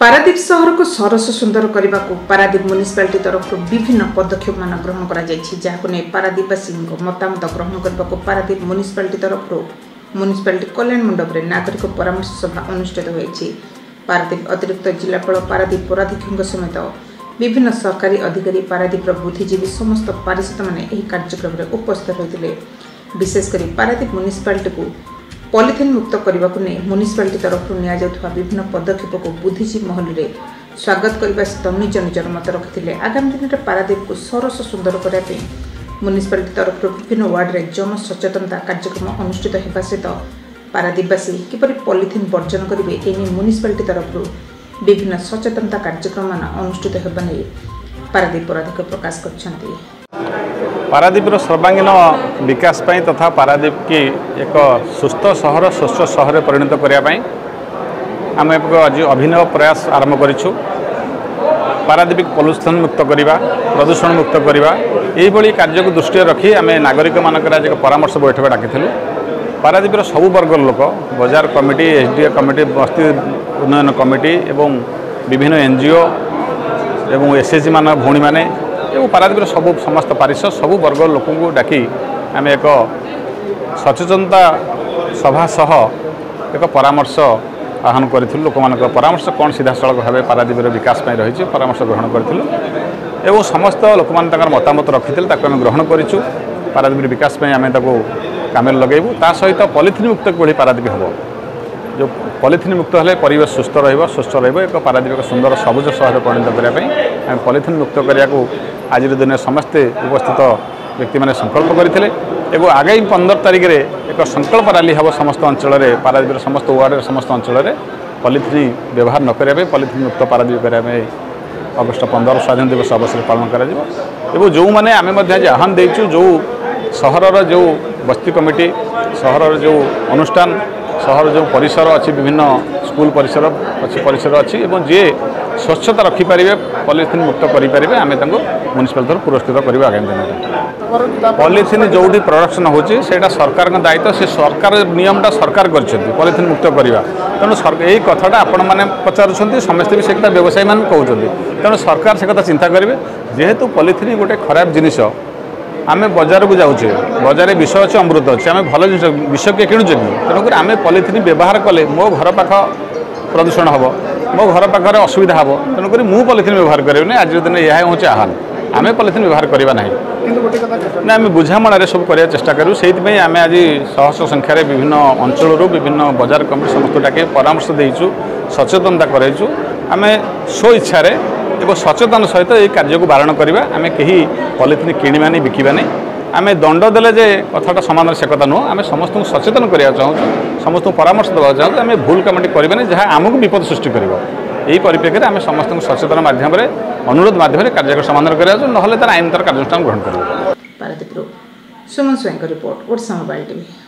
ପାରାଦ୍ୱୀପ ସହରକୁ ସରସ ସୁନ୍ଦର କରିବାକୁ ପାରାଦ୍ୱୀପ ମ୍ୟୁନିସିପାଲିଟି ତରଫରୁ ବିଭିନ୍ନ ପଦକ୍ଷେପମାନ ଗ୍ରହଣ କରାଯାଇଛି ଯାହାକୁ ନେଇ ପାରାଦ୍ୱୀପବାସୀଙ୍କ ମତାମତ ଗ୍ରହଣ କରିବାକୁ ପାରାଦ୍ୱୀପ ମ୍ୟୁନିସିପାଲିଟି ତରଫରୁ ମ୍ୟୁନିସିପାଲିଟି କଲ୍ୟାଣ ମଣ୍ଡପରେ ନାଗରିକ ପରାମର୍ଶ ସଭା ଅନୁଷ୍ଠିତ ହୋଇଛି ପାରାଦ୍ୱୀପ ଅତିରିକ୍ତ ଜିଲ୍ଲାପାଳ ପାରାଦ୍ୱୀପ ପରାଧ୍ୟକ୍ଷଙ୍କ ସମେତ ବିଭିନ୍ନ ସରକାରୀ ଅଧିକାରୀ ପାରାଦ୍ୱୀପର ବୁଦ୍ଧିଜୀବୀ ସମସ୍ତ ପାରିଷଦମାନେ ଏହି କାର୍ଯ୍ୟକ୍ରମରେ ଉପସ୍ଥିତ ରହିଥିଲେ ବିଶେଷ କରି ପାରାଦ୍ୱୀପ ମ୍ୟୁନିସିପାଲିଟିକୁ मुक्त पलिथिन्मुक्त गर् म्युनिसिपा तरफु नियाउने विभिन्न पदक्षेपको बुद्धिजीव महलर स्वागत गर्ने सहित निज निजर मत रकिले आगामी दिनले पारादीपको सरस सुन्दर म्युनिसिपाट तरफ्र विभिन्न वार्ड रे जन सचेतनता कार्यक्रम अनुष्ठित हुनेसहित पारादीपवासी केपरि पलिथिन वर्जन एनि म्युनिसिपाट तरफु विभिन्न सचेतनता कार्यक्रम अनुष्ठित हुने पारादीप पराधिक प्रकाश गरि ପାରାଦ୍ୱୀପର ସର୍ବାଙ୍ଗୀନ ବିକାଶ ପାଇଁ ତଥା ପାରାଦ୍ୱୀପ କି ଏକ ସୁସ୍ଥ ସହର ସ୍ୱଚ୍ଛ ସହରରେ ପରିଣତ କରିବା ପାଇଁ ଆମେ ଏକ ଆଜି ଅଭିନବ ପ୍ରୟାସ ଆରମ୍ଭ କରିଛୁ ପାରାଦ୍ୱୀପ ପଲ୍ୟୁସନ୍ ମୁକ୍ତ କରିବା ପ୍ରଦୂଷଣ ମୁକ୍ତ କରିବା ଏହିଭଳି କାର୍ଯ୍ୟକୁ ଦୃଷ୍ଟିରେ ରଖି ଆମେ ନାଗରିକମାନଙ୍କର ଆଜି ଏକ ପରାମର୍ଶ ବୈଠକ ଡାକିଥିଲୁ ପାରାଦ୍ୱୀପର ସବୁ ବର୍ଗର ଲୋକ ବଜାର committee S D O committee ବସ୍ତି ଉନ୍ନୟନ କମିଟି ଏବଂ ବିଭିନ୍ନ ଏନ୍ ଜି ଓ ଏବଂ ଏସ୍ଏସ୍ଜି ମାନ ଭଉଣୀମାନେ ଏବଂ ପାରାଦ୍ୱୀପର ସବୁ ସମସ୍ତ ପାରିଶ ସବୁ ବର୍ଗର ଲୋକଙ୍କୁ ଡାକି ଆମେ ଏକ ସଚେତନତା ସଭା ସହ ଏକ ପରାମର୍ଶ ଆହ୍ୱାନ କରିଥିଲୁ ଲୋକମାନଙ୍କ ପରାମର୍ଶ କ'ଣ ସିଧାସଳଖ ଭାବେ ପାରାଦ୍ୱୀପର ବିକାଶ ପାଇଁ ରହିଛି ପରାମର୍ଶ ଗ୍ରହଣ କରିଥିଲୁ ଏବଂ ସମସ୍ତ ଲୋକମାନେ ତାଙ୍କର ମତାମତ ରଖିଥିଲେ ତାକୁ ଆମେ ଗ୍ରହଣ କରିଛୁ ପାରାଦ୍ୱୀପର ବିକାଶ ପାଇଁ ଆମେ ତାକୁ କାମରେ ଲଗାଇବୁ ତା ସହିତ ପଲିଥିନ୍ ମୁକ୍ତ କିଭଳି ପାରାଦ୍ୱୀପ ହେବ ଯେଉଁ ପଲିଥିନ୍ ମୁକ୍ତ ହେଲେ ପରିବେଶ ସୁସ୍ଥ ରହିବ ସୁସ୍ଥ ରହିବ ଏକ ପାରାଦ୍ୱୀପ ଏକ ସୁନ୍ଦର ସବୁଜ ସହରରେ ପରିଣତ କରିବା ପାଇଁ ଆମେ ପଲିଥିନ୍ ମୁକ୍ତ କରିବାକୁ আজর দিনে সমস্তে উপস্থিত ব্যক্তিমানে সংকল্প করে এবং আগামী পনের তারিখে এক সংকল্প রালি হব সমস্ত অঞ্চলের পারাদ্বীপের সমস্ত ওয়ার্ডের সমস্ত অঞ্চলের পলিথিন ব্যবহার নকরা পলিথিন মুক্ত পারাদ্বীপ করা ଅଗଷ୍ଟ ପନ୍ଦର ସ୍ୱାଧୀନ ଦିବସ ଅବସରରେ ପାଳନ କରାଯିବ ଏବଂ ଯେଉଁମାନେ ଆମେ ମଧ୍ୟ ଆଜି ଆହ୍ୱାନ ଦେଇଛୁ ଯେଉଁ ସହରର ଯେଉଁ ବସ୍ତି କମିଟି ସହରର ଯେଉଁ ଅନୁଷ୍ଠାନ ସହର ଯେଉଁ ପରିସର ଅଛି ବିଭିନ୍ନ ସ୍କୁଲ ପରିସର ଅଛି ପରିସର ଅଛି ଏବଂ ଯିଏ ସ୍ୱଚ୍ଛତା ରଖିପାରିବେ ପଲିଥିନ୍ ମୁକ୍ତ କରିପାରିବେ ଆମେ ତାଙ୍କୁ ମ୍ୟୁନିସିପାଲ ତରଫ ପୁରସ୍କୃତ କରିବା ଆଗାମୀ ଦିନରେ ପଲିଥିନ୍ ଯେଉଁଠି ପ୍ରଡକ୍ସନ ହେଉଛି ସେଇଟା ସରକାରଙ୍କ ଦାୟିତ୍ୱ ସେ ସରକାର ନିୟମଟା ସରକାର କରିଛନ୍ତି ପଲିଥିନ୍ ମୁକ୍ତ କରିବା ତେଣୁ ଏଇ କଥାଟା ଆପଣମାନେ ପଚାରୁଛନ୍ତି ସମସ୍ତେ ବି ସେ କଥା ବ୍ୟବସାୟୀମାନେ କହୁଛନ୍ତି ତେଣୁ ସରକାର ସେ କଥା ଚିନ୍ତା କରିବେ ଯେହେତୁ ପଲିଥିନ୍ ଗୋଟେ ଖରାପ ଜିନିଷ ଆମେ ବଜାରକୁ ଯାଉଛେ ବଜାରରେ ବିଷ ଅଛି ଅମୃତ ଅଛି ଆମେ ଭଲ ଜିନିଷ ବିଷ କିଏ କିଣୁଛନ୍ତି ତେଣୁକରି ଆମେ ପଲିଥିନ୍ ବ୍ୟବହାର କଲେ ମୋ ଘର ପାଖ ପ୍ରଦୂଷଣ ହେବ ମୋ ଘର ପାଖରେ ଅସୁବିଧା ହେବ ତେଣୁକରି ମୁଁ ପଲିଥିନ୍ ବ୍ୟବହାର କରିବିନି ଆଜିର ଦିନରେ ଏହା ହେଉଛି ଆହ୍ୱାନ ଆମେ ପଲିଥିନ୍ ବ୍ୟବହାର କରିବା ନାହିଁ ନା ଆମେ ବୁଝାମଣାରେ ସବୁ କରିବା ଚେଷ୍ଟା କରିବୁ ସେଇଥିପାଇଁ ଆମେ ଆଜି ସହସ୍ର ସଂଖ୍ୟାରେ ବିଭିନ୍ନ ଅଞ୍ଚଳରୁ ବିଭିନ୍ନ ବଜାର କମିଟି ସମସ୍ତଙ୍କୁ ଡାକି ପରାମର୍ଶ ଦେଇଛୁ ସଚେତନତା କରାଇଛୁ ଆମେ ସ୍ୱଇଚ୍ଛାରେ এবং সচেতন সহিত এই কার্যক বারণ করা আমি কেহি পলিথিন কিণবা নেই বিকিবা নেই আমি দণ্ড দেলে যে কথাটা সমাধান সে কথা নুহ আমি সমস্ত সচেতন করা চাহু সমস্ত পরামর্শ দেওয়া চাহু আমি ভুল কামটি করবা না যা আমি বিপদ সৃষ্টি করব এই পরিপ্রেক্ষিতে আমি সমস্ত সচেতন মাধ্যমে অনুরোধ মাধ্যমে কার্যক্রম সমাধান করা যাচ্ছে নহলে তার আইন তার কার্যানুষ্ঠান গ্রহণ করবো সুমন স্বাইঙ্ক রিপোর্ট ওড়শা মোবাইল টিভি